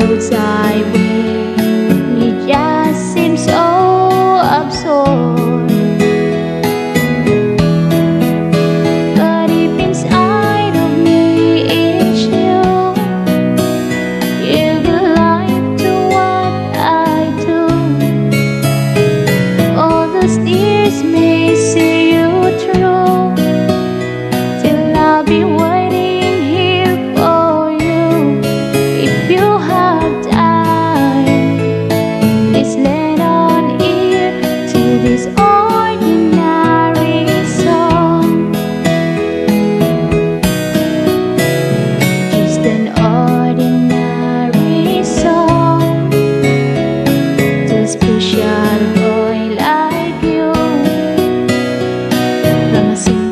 น้กใจบุญ lembranças.